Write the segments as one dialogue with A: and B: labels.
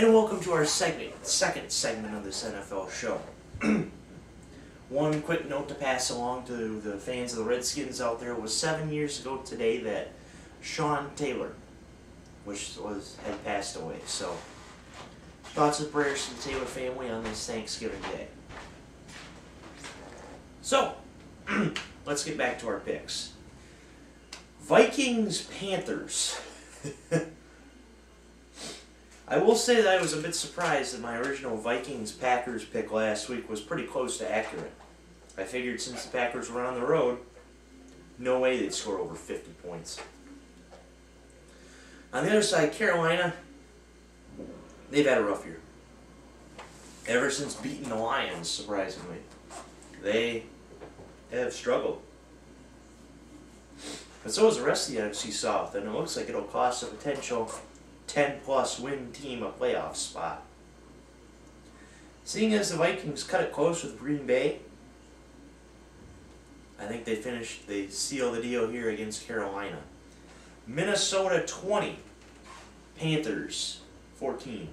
A: And welcome to our segment, second segment of this NFL show. One quick note to pass along to the fans of the Redskins out there was seven years ago today that Sean Taylor, which was had passed away. So thoughts and prayers to the Taylor family on this Thanksgiving Day. So let's get back to our picks. Vikings Panthers. I will say that I was a bit surprised that my original Vikings Packers pick last week was pretty close to accurate. I figured since the Packers were on the road, no way they'd score over 50 points. On the other side, Carolina, they've had a rough year. Ever since beating the Lions, surprisingly, they have struggled. But so is the rest of the NFC South, and it looks like it'll cost a potential 10 plus win team a playoff spot. Seeing as the Vikings cut it close with Green Bay, I think they finished, they seal the deal here against Carolina. Minnesota 20, Panthers 14.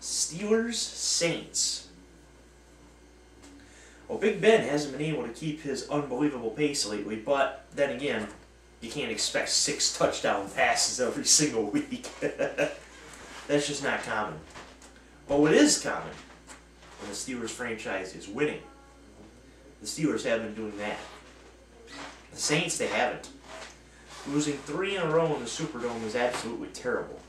A: Steelers Saints. Well, Big Ben hasn't been able to keep his unbelievable pace lately, but then again, you can't expect six touchdown passes every single week. That's just not common. But what is common when the Steelers franchise is winning, the Steelers have been doing that. The Saints, they haven't. Losing three in a row in the Superdome is absolutely terrible.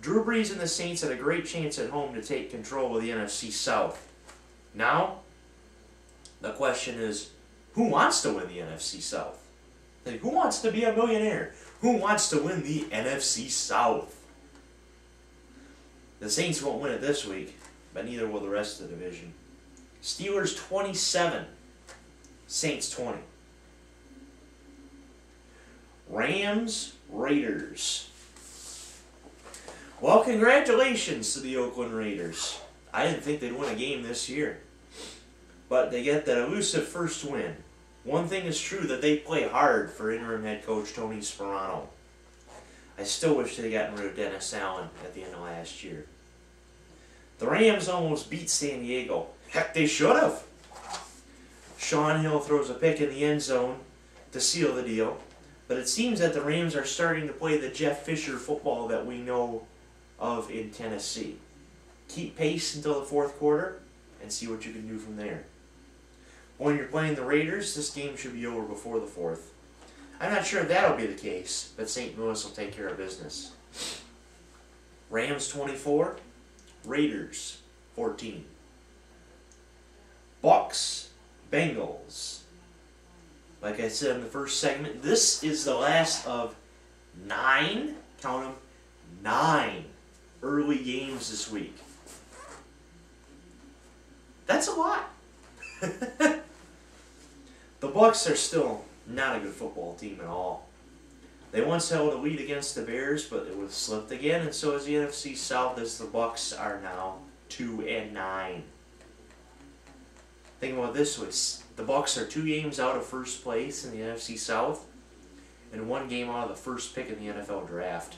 A: Drew Brees and the Saints had a great chance at home to take control of the NFC South. Now, the question is, who wants to win the NFC South? Like, who wants to be a millionaire? Who wants to win the NFC South? The Saints won't win it this week, but neither will the rest of the division. Steelers 27, Saints 20. Rams, Raiders. Well, congratulations to the Oakland Raiders. I didn't think they'd win a game this year. But they get that elusive first win. One thing is true that they play hard for interim head coach Tony Sparano. I still wish they'd gotten rid of Dennis Allen at the end of last year. The Rams almost beat San Diego. Heck, they should have. Shaun Hill throws a pick in the end zone to seal the deal. But it seems that the Rams are starting to play the Jeff Fisher football that we know of in Tennessee. Keep pace until the fourth quarter and see what you can do from there. When you're playing the Raiders, this game should be over before the fourth. I'm not sure that'll be the case, but St. Louis will take care of business. Rams 24, Raiders 14. Bucs, Bengals. Like I said in the first segment, this is the last of nine, count them, nine early games this week. That's a lot. the Bucs are still not a good football team at all. They once held a lead against the Bears, but it was slipped again, and so is the NFC South as the Bucs are now two and nine. Think about this way: the Bucs are two games out of first place in the NFC South, and one game out of the first pick in the NFL draft.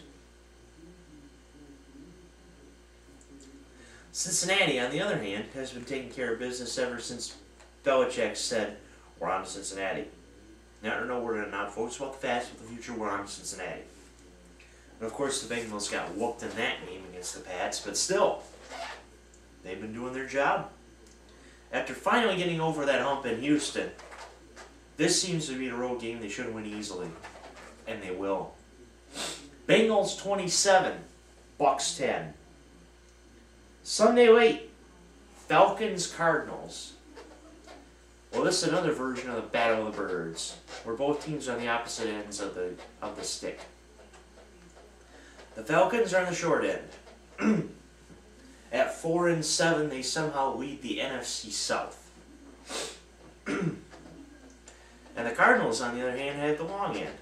A: Cincinnati, on the other hand, has been taking care of business ever since Belichick said, "We're on to Cincinnati." Now, no, we're gonna not focus about the past, but the future. We're on to Cincinnati. And of course, the Bengals got whooped in that game against the Pats, but still, they've been doing their job. After finally getting over that hump in Houston, this seems to be a road game they should win easily, and they will. Bengals 27, Bucs 10. Sunday late, Falcons Cardinals. Well, this is another version of the Battle of the Birds, where both teams are on the opposite ends of the of the stick. The Falcons are on the short end. At four and seven, they somehow lead the NFC South. and the Cardinals, on the other hand, have the long end,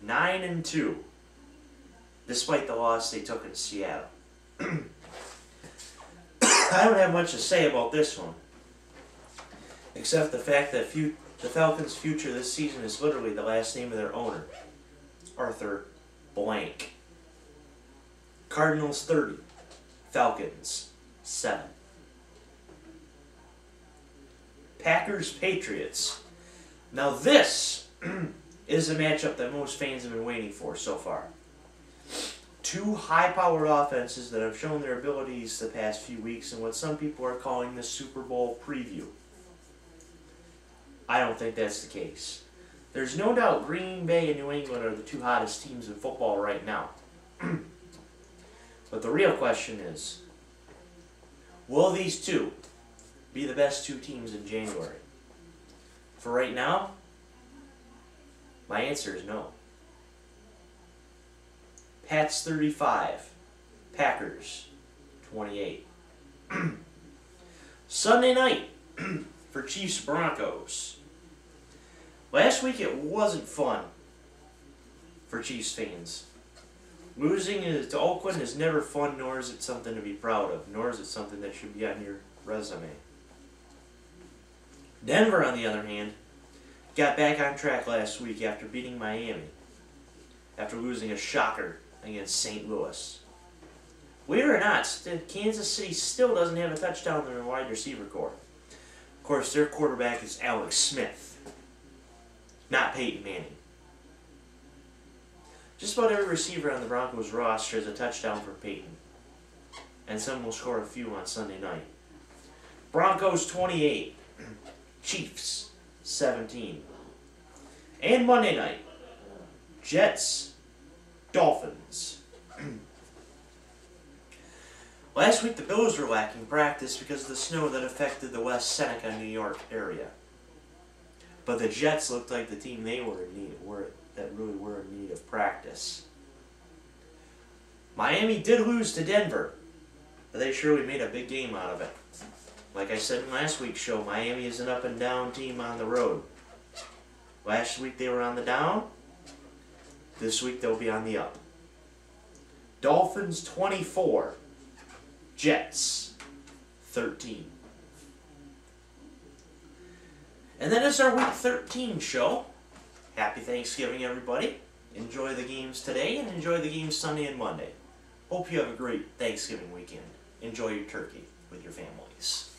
A: nine and two, despite the loss they took in Seattle. I don't have much to say about this one, except the fact that the Falcons' future this season is literally the last name of their owner, Arthur Blank. Cardinals 30. Falcons 7. Packers Patriots. Now this is a matchup that most fans have been waiting for so far. Two high-powered offenses that have shown their abilities the past few weeks in what some people are calling the Super Bowl preview. I don't think that's the case. There's no doubt Green Bay and New England are the two hottest teams in football right now. but the real question is, will these two be the best two teams in January? For right now, my answer is no. Pats 35, Packers 28. Sunday night for Chiefs Broncos. Last week it wasn't fun for Chiefs fans. Losing to Oakland is never fun, nor is it something to be proud of, nor is it something that should be on your resume. Denver, on the other hand, got back on track last week after beating Miami, after losing a shocker against St. Louis. Believe or not, Kansas City still doesn't have a touchdown in their wide receiver corps. Of course, their quarterback is Alex Smith not Peyton Manning. Just about every receiver on the Broncos roster has a touchdown for Peyton. And some will score a few on Sunday night. Broncos 28, Chiefs 17. And Monday night, Jets, Dolphins. Last week the Bills were lacking practice because of the snow that affected the West Seneca, New York area. But the Jets looked like the team they were in need were that really were in need of practice. Miami did lose to Denver, but they surely made a big game out of it. Like I said in last week's show, Miami is an up and down team on the road. Last week they were on the down. This week they'll be on the up. Dolphins 24, Jets 13. And then it's our Week 13 show. Happy Thanksgiving, everybody. Enjoy the games today and enjoy the games Sunday and Monday. Hope you have a great Thanksgiving weekend. Enjoy your turkey with your families.